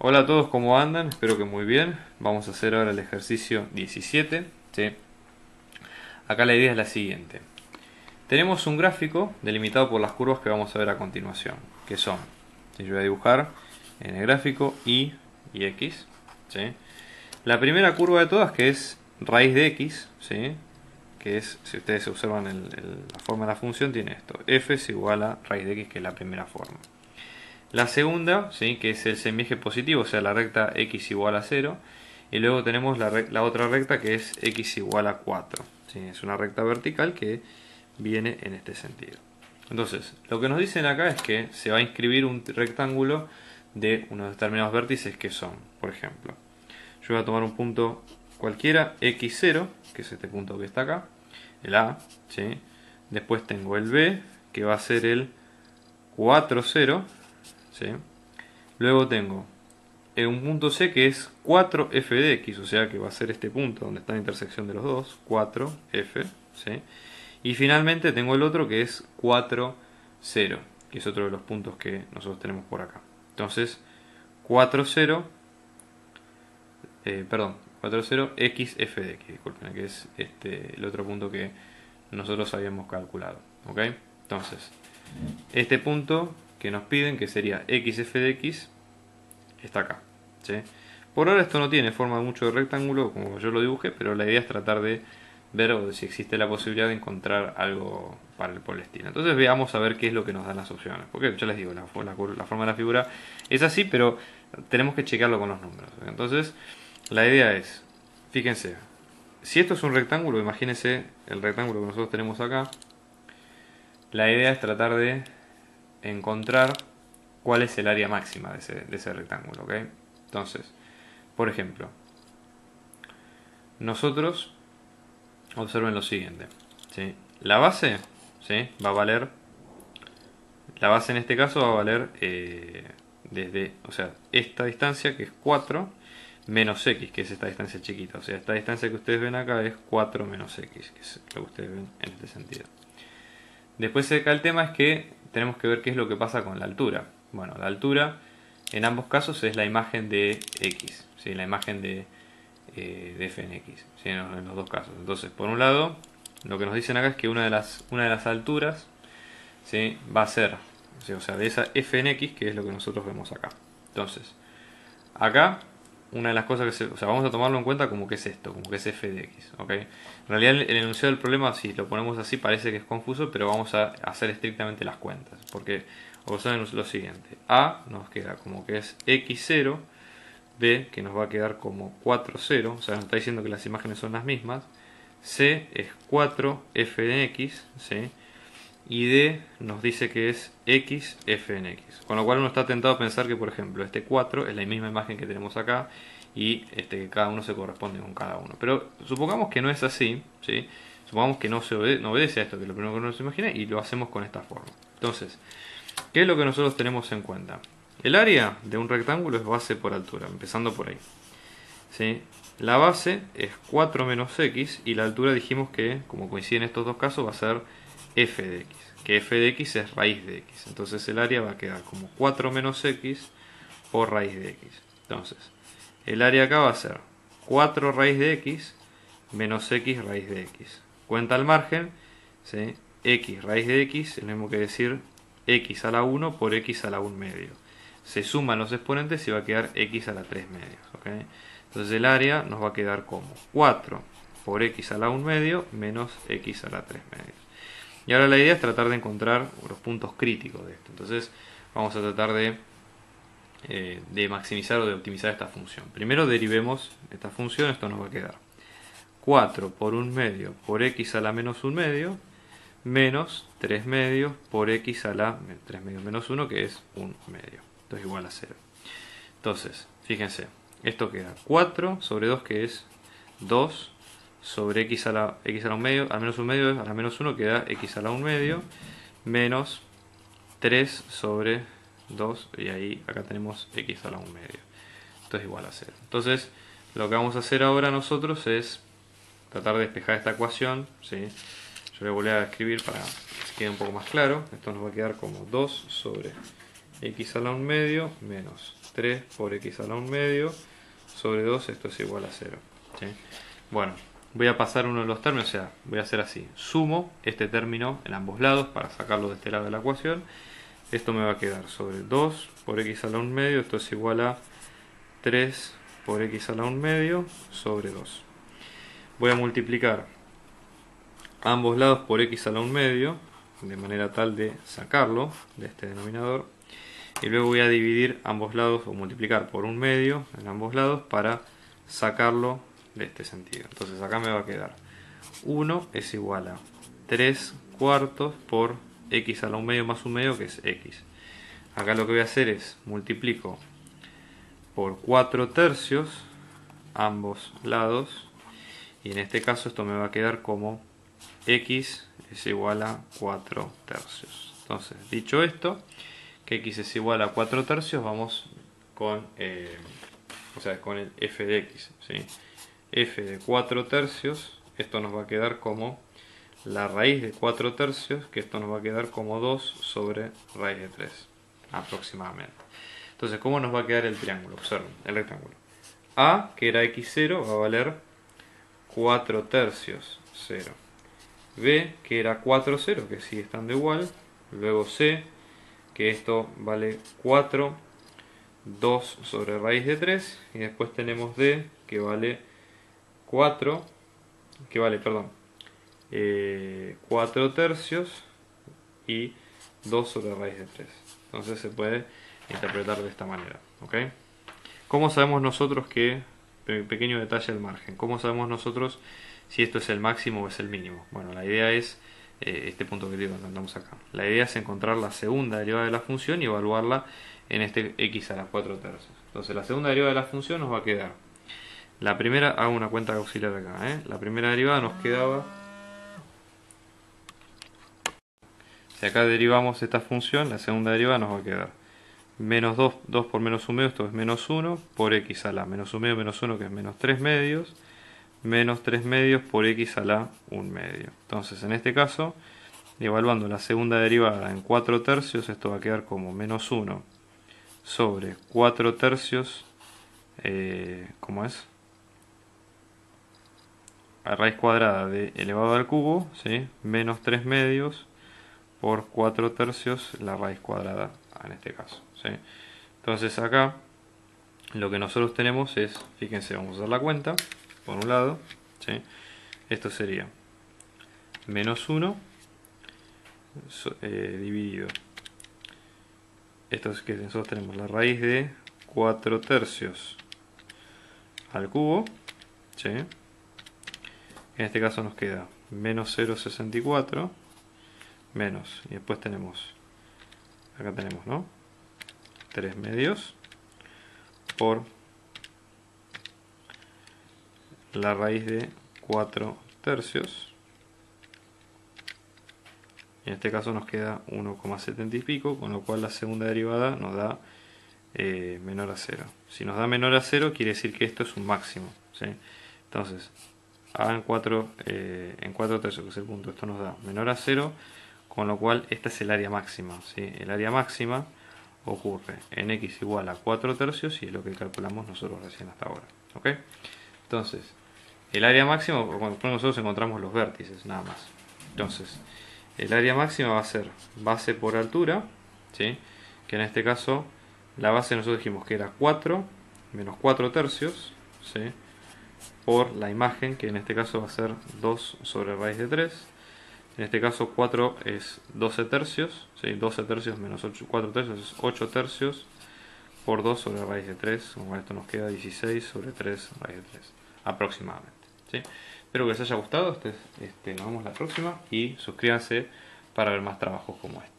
Hola a todos, ¿cómo andan? Espero que muy bien. Vamos a hacer ahora el ejercicio 17. ¿sí? Acá la idea es la siguiente. Tenemos un gráfico delimitado por las curvas que vamos a ver a continuación, que son, yo voy a dibujar en el gráfico y y x. ¿sí? La primera curva de todas que es raíz de x, ¿sí? que es, si ustedes observan la forma de la función, tiene esto. f es igual a raíz de x, que es la primera forma. La segunda, ¿sí? que es el semieje positivo, o sea, la recta x igual a 0. Y luego tenemos la, otra recta que es x igual a 4. ¿sí? Es una recta vertical que viene en este sentido. Entonces, lo que nos dicen acá es que se va a inscribir un rectángulo de unos determinados vértices que son, por ejemplo, yo voy a tomar un punto cualquiera, x0, que es este punto que está acá, el A, ¿sí? después tengo el B, que va a ser el 4, 0, ¿sí? luego tengo un punto C que es 4f de x, o sea que va a ser este punto donde está la intersección de los dos, 4f, ¿sí? y finalmente tengo el otro que es 4, 0, que es otro de los puntos que nosotros tenemos por acá. Entonces, 4, 0, eh, perdón, 4, 0, x, f de x, disculpen, que es este, el otro punto que nosotros habíamos calculado. ¿Ok? Entonces, este punto que nos piden, que sería x, f de x, está acá. Por ahora esto no tiene forma mucho de rectángulo, como yo lo dibujé, pero la idea es tratar de ver si existe la posibilidad de encontrar algo para el, por Entonces veamos a ver qué es lo que nos dan las opciones. Porque ya les digo, la, la, forma de la figura es así, pero tenemos que checarlo con los números. Entonces, la idea es, fíjense, si esto es un rectángulo, imagínense el rectángulo que nosotros tenemos acá. La idea es tratar de encontrar cuál es el área máxima de ese, de ese rectángulo. ¿ok? Entonces, por ejemplo, nosotros observen lo siguiente. ¿sí? La base ¿sí? va a valer, la base en este caso va a valer eh, desde, o sea, esta distancia que es 4 menos x, que es esta distancia chiquita. O sea, esta distancia que ustedes ven acá es 4 menos x, que es lo que ustedes ven en este sentido. Después acá el tema es que tenemos que ver qué es lo que pasa con la altura. Bueno, la altura en ambos casos es la imagen de x, ¿sí? la imagen de eh, de f en x, en, los dos casos. Entonces, por un lado, lo que nos dicen acá es que una de las, una de las alturas ¿sí? va a ser, o sea, de esa f en x, que es lo que nosotros vemos acá. Entonces, acá, una de las cosas que se, o sea, vamos a tomarlo en cuenta como que es esto, como que es f de x. En realidad, el, enunciado del problema, si lo ponemos así, parece que es confuso, pero vamos a hacer estrictamente las cuentas, porque observen lo siguiente: a nos queda como que es x0 B, que nos va a quedar como 4, 0, o sea, nos está diciendo que las imágenes son las mismas. C es 4 f en x, ¿sí? Y D nos dice que es x f en x. Con lo cual uno está tentado a pensar que, por ejemplo, este 4 es la misma imagen que tenemos acá y este, que cada uno se corresponde con cada uno. Pero supongamos que no es así, ¿sí? supongamos que no, se obedece a esto, que es lo primero que uno se imagina, y lo hacemos con esta forma. Entonces, ¿qué es lo que nosotros tenemos en cuenta? El área de un rectángulo es base por altura, empezando por ahí. ¿Sí? La base es 4 menos x y la altura dijimos que, como coinciden estos dos casos, va a ser f de x. Que f de x es raíz de x. Entonces el área va a quedar como 4 menos x por raíz de x. Entonces, el área acá va a ser 4 raíz de x menos x raíz de x. Cuenta al margen, x raíz de x mismo que decir x a la 1 por x a la 1 medio se suman los exponentes y va a quedar x a la 3 medios. Entonces el área nos va a quedar como 4 por x a la 1 medio menos x a la 3 medios. Y ahora la idea es tratar de encontrar los puntos críticos de esto. Entonces vamos a tratar de, eh, de maximizar o de optimizar esta función. Primero derivemos esta función, esto nos va a quedar 4 por 1 medio por x a la menos 1 medio menos 3 medios por x a la 3 medios menos 1 que es 1 medio. Esto es igual a 0. Entonces, fíjense, esto queda 4 sobre 2 que es 2 sobre x a la, x a la 1 medio, al menos 1 medio, a la menos 1 queda x a la 1 medio, menos 3 sobre 2, y ahí acá tenemos x a la 1 medio. Esto es igual a 0. Entonces, lo que vamos a hacer ahora nosotros es tratar de despejar esta ecuación. ¿sí? Yo voy a escribir para que quede un poco más claro. Esto nos va a quedar como 2 sobre x a la 1 medio menos 3 por x a la 1 medio sobre 2, esto es igual a 0. Bueno, voy a pasar uno de los términos, o sea, voy a hacer así. Sumo este término en ambos lados para sacarlo de este lado de la ecuación. Esto me va a quedar sobre 2 por x a la 1 medio, esto es igual a 3 por x a la 1 medio sobre 2. Voy a multiplicar ambos lados por x a la 1 medio, de manera tal de sacarlo de este denominador. Y luego voy a dividir ambos lados o multiplicar por un medio en ambos lados para sacarlo de este sentido. Entonces acá me va a quedar 1 es igual a 3 cuartos por x a la 1 medio más 1 medio que es x. Acá lo que voy a hacer es multiplico por 4 tercios ambos lados y en este caso esto me va a quedar como x es igual a 4 tercios. Entonces, dicho esto, que x es igual a 4 tercios, vamos con, eh, o sea, con el f de x. ¿sí? F de 4 tercios, esto nos va a quedar como la raíz de 4 tercios, que esto nos va a quedar como 2 sobre raíz de 3, aproximadamente. Entonces, ¿cómo nos va a quedar el triángulo? Observen, el rectángulo. A, que era x0, va a valer 4 tercios 0. B, que era 4, 0, que sigue estando igual. Luego C, que esto vale 4, 2 sobre raíz de 3. Y después tenemos D, que vale 4, que vale, perdón, 4 eh, tercios y 2 sobre raíz de 3. Entonces se puede interpretar de esta manera. ¿ok? ¿Cómo sabemos nosotros que, pequeño detalle al margen, cómo sabemos nosotros si esto es el máximo o es el mínimo? Bueno, la idea es, eh, este punto que digo, andamos acá, la idea es encontrar la segunda derivada de la función y evaluarla en este x a las 4 tercios. Entonces la segunda derivada de la función nos va a quedar la primera, hago una cuenta auxiliar acá, ¿eh? la primera derivada nos quedaba, si acá derivamos esta función, la segunda derivada nos va a quedar menos 2, 2 por menos 1 medio, esto es menos 1, por x a la menos 1 medio menos 1 que es menos 3 medios, menos 3 medios por x a la 1 medio. Entonces en este caso, evaluando la segunda derivada en 4 tercios, esto va a quedar como menos 1 sobre 4 tercios, eh, ¿cómo es? A raíz cuadrada de elevado al cubo, ¿sí? menos 3 medios por 4 tercios la raíz cuadrada en este caso. ¿sí? Entonces acá lo que nosotros tenemos es, fíjense, vamos a hacer la cuenta, por un lado, ¿sí? esto sería menos 1 eh, dividido. Esto es que nosotros tenemos la raíz de 4 tercios al cubo, ¿sí? En este caso nos queda menos 0,64 menos, y después tenemos, acá tenemos, ¿no? 3 medios por la raíz de 4 tercios. En este caso nos queda 1,70 y pico, con lo cual la segunda derivada nos da eh, menor a 0. Si nos da menor a 0, quiere decir que esto es un máximo. ¿sí? Entonces, a en 4, eh, en 4 tercios, que es el punto. Esto nos da menor a 0, con lo cual esta es el área máxima. El área máxima ocurre en x igual a 4 tercios y es lo que calculamos nosotros recién hasta ahora. ¿ok? Entonces, el área máxima, cuando nosotros encontramos los vértices, nada más. Entonces, el área máxima va a ser base por altura, ¿sí? que en este caso la base nosotros dijimos que era 4 menos 4 tercios, ¿sí? Por la imagen, que en este caso va a ser 2 sobre raíz de 3. En este caso 4 es 12 tercios, ¿sí? 12 tercios menos 8, 4 tercios es 8 tercios por 2 sobre raíz de 3, como esto nos queda 16 sobre 3 raíz de 3, aproximadamente. ¿sí? Espero que les haya gustado, este, este, nos vemos la próxima y suscríbanse para ver más trabajos como este.